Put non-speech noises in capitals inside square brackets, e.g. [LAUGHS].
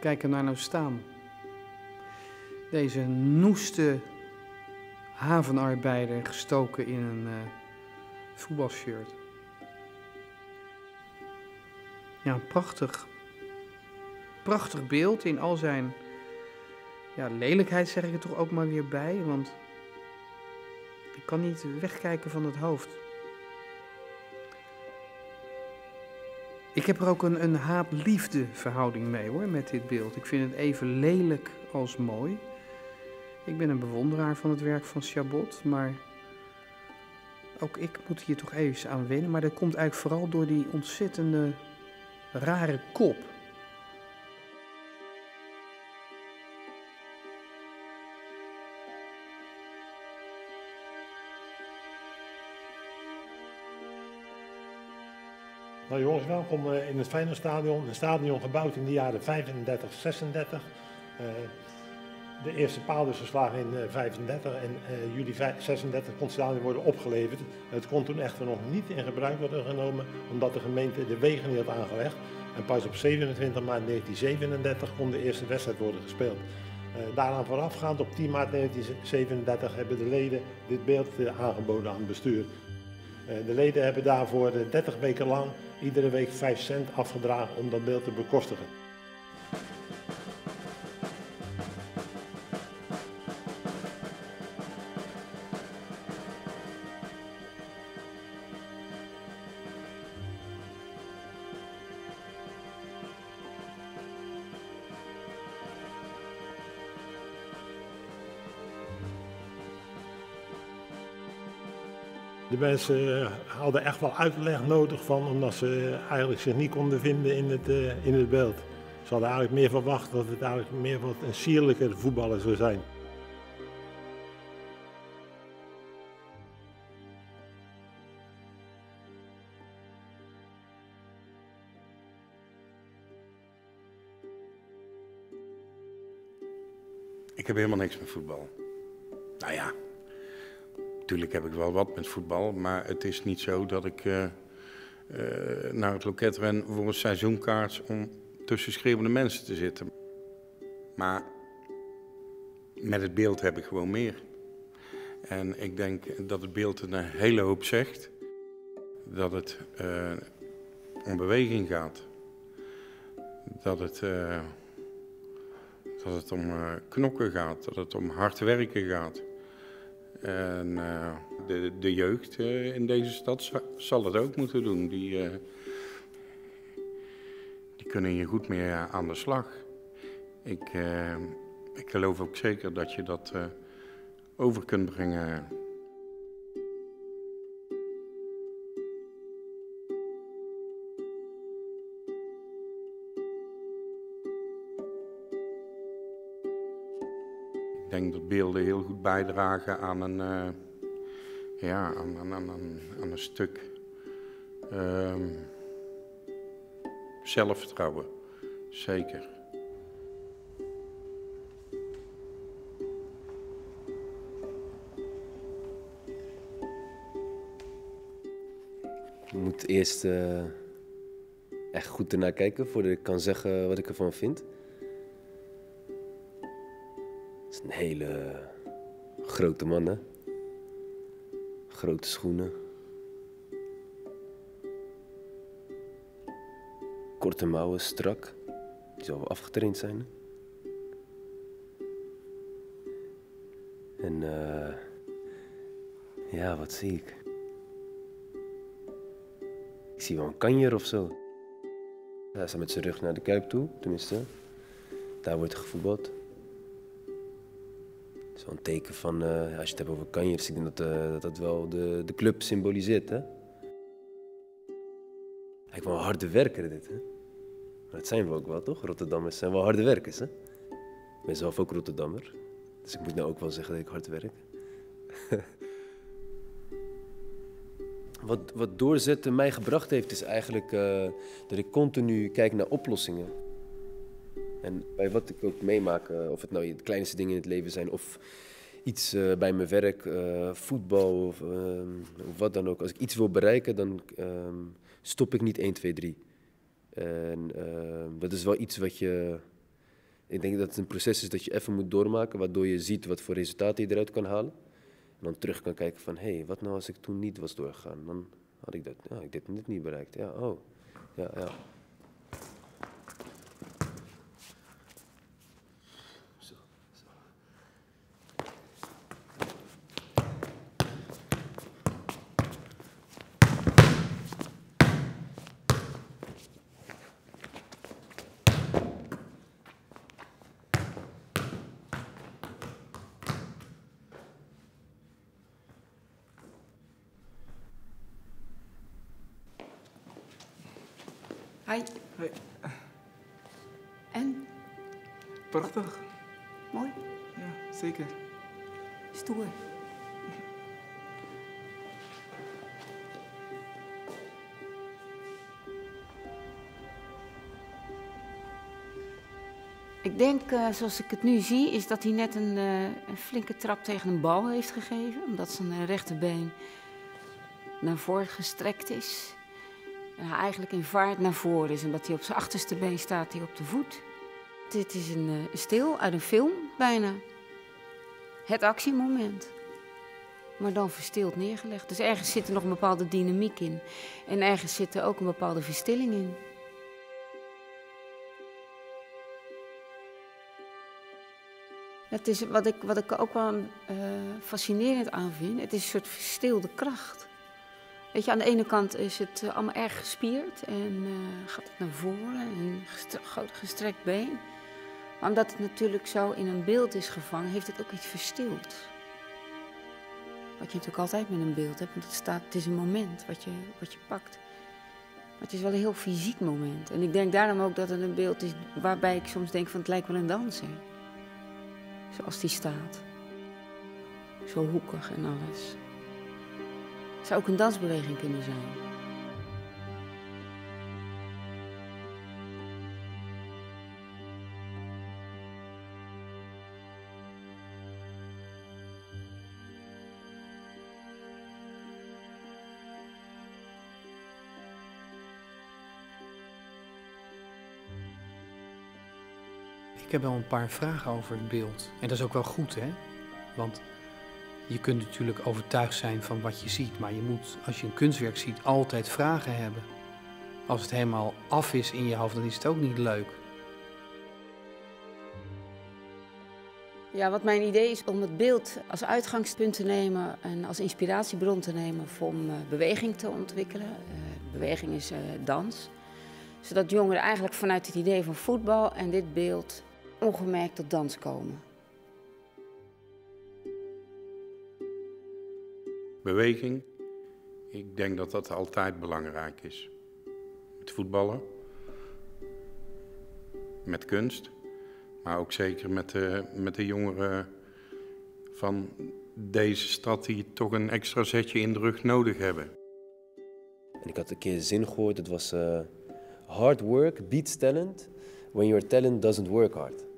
Kijk er naar nou staan. Deze noeste havenarbeider gestoken in een uh, voetbalshirt. Ja, een prachtig, prachtig beeld in al zijn ja, lelijkheid, zeg ik er toch ook maar weer bij. Want ik kan niet wegkijken van het hoofd. Ik heb er ook een, een haat-liefde verhouding mee hoor, met dit beeld. Ik vind het even lelijk als mooi. Ik ben een bewonderaar van het werk van Chabot, maar ook ik moet hier toch even aan wennen. Maar dat komt eigenlijk vooral door die ontzettende rare kop. Nou jongens, welkom eh, in het Feyenoordstadion. Een stadion gebouwd in de jaren 35, 36. Uh, de eerste paal is geslagen in 35 eh, en uh, juli 36 kon het stadion worden opgeleverd. Het kon toen echter nog niet in gebruik worden genomen omdat de gemeente de wegen niet had aangelegd. En pas op 27 maart 1937 kon de eerste wedstrijd worden gespeeld. Uh, daaraan voorafgaand op 10 maart 1937 hebben de leden dit beeld aangeboden aan het bestuur. De leden hebben daarvoor 30 weken lang iedere week 5 cent afgedragen om dat beeld te bekostigen. De mensen eh, hadden echt wel uitleg nodig van, omdat ze eigenlijk zich niet konden vinden in het, uh, in het beeld. Ze hadden eigenlijk meer verwacht dat het eigenlijk meer wat een sierlijker voetballer zou zijn. Ik heb helemaal niks met voetbal. Nou ja, natuurlijk heb ik wel wat met voetbal, maar het is niet zo dat ik uh, uh, naar het loket ren voor een seizoenkaart om tussen schreeuwende mensen te zitten. Maar met het beeld heb ik gewoon meer. En ik denk dat het beeld een hele hoop zegt. Dat het uh, om beweging gaat. Dat het, dat het om knokken gaat. Dat het om hard werken gaat. En uh, de, de jeugd uh, in deze stad zal het ook moeten doen. Die, uh, die kunnen hier goed mee aan de slag. Ik, ik geloof ook zeker dat je dat over kunt brengen. Ik denk dat beelden heel goed bijdragen aan een, uh, ja, aan, aan, aan, een stuk um, zelfvertrouwen. Zeker. Ik moet eerst uh, echt goed ernaar kijken voordat ik kan zeggen wat ik ervan vind. Het is een hele grote man, hè? Grote schoenen. Korte mouwen, strak. Die zal wel afgetraind zijn. En uh, ja, wat zie ik? Ik zie wel een kanjer of zo. Hij staat met zijn rug naar de kuip toe, tenminste. Daar wordt gevoetbald een teken van, uh, als je het hebt over kanjers, ik denk dat uh, dat, dat wel de, de club symboliseert. Hè? Ben wel harde werker dit. Hè? Dat zijn we ook wel, toch? Rotterdammers zijn wel harde werkers. Hè? Ik ben zelf ook Rotterdammer. Dus ik moet nou ook wel zeggen dat ik hard werk. [LAUGHS] wat, wat doorzetten mij gebracht heeft, is eigenlijk uh, dat ik continu kijk naar oplossingen. En bij wat ik ook meemaak, of het nou de kleinste dingen in het leven zijn of iets uh, bij mijn werk, uh, voetbal of, of, wat dan ook. Als ik iets wil bereiken, dan um, stop ik niet 1, 2, 3. En dat is wel iets wat je Ik denk dat het een proces is dat je even moet doormaken, waardoor je ziet wat voor resultaten je eruit kan halen. En dan terug kan kijken van, hé, hey, wat nou als ik toen niet was doorgegaan? Dan had ik dat, ja, ik dit net niet bereikt. Ja, oh, ja, ja. Hi. Hoi. En? Prachtig. Mooi? Ja, zeker. Stoer. Ik denk, uh, zoals ik het nu zie, is dat hij net een, uh, een, flinke trap tegen een bal heeft gegeven. Omdat zijn rechterbeen naar voren gestrekt is. Hij eigenlijk in vaart naar voren is. En dat hij op zijn achterste been staat, hij op de voet. Dit is een, uh, stil uit een film, bijna. Het actiemoment. Maar dan verstild neergelegd. Dus ergens zit er nog een bepaalde dynamiek in. En ergens zit er ook een bepaalde verstilling in. Het is wat ik, wat ik ook wel uh, fascinerend aan vind. Het is een soort verstilde kracht. Weet je, aan de ene kant is het uh, allemaal erg gespierd en uh, gaat het naar voren en groot gestrekt been. Maar omdat het natuurlijk zo in een beeld is gevangen, heeft het ook iets verstild. Wat je natuurlijk altijd met een beeld hebt, want het, staat, het is een moment wat je, wat je pakt. Maar het is wel een heel fysiek moment. En ik denk daarom ook dat het een beeld is waarbij ik soms denk van het lijkt wel een danser. Zoals die staat. Zo hoekig en alles. Zou ook een dansbeweging kunnen zijn. Ik heb wel een paar vragen over het beeld. En dat is ook wel goed, hè? Want je kunt natuurlijk overtuigd zijn van wat je ziet, maar je moet, als je een kunstwerk ziet, altijd vragen hebben. Als het helemaal af is in je hoofd, dan is het ook niet leuk. Ja, wat mijn idee is om het beeld als uitgangspunt te nemen en als inspiratiebron te nemen om uh, beweging te ontwikkelen. Uh, beweging is uh, dans. Zodat jongeren eigenlijk vanuit het idee van voetbal en dit beeld ongemerkt tot dans komen. Beweging, ik denk dat dat altijd belangrijk is. Met voetballen, met kunst, maar ook zeker met de, met de jongeren van deze stad die toch een extra zetje in de rug nodig hebben. En ik had een keer zin gehoord, het was uh, hard work beats talent when your talent doesn't work hard.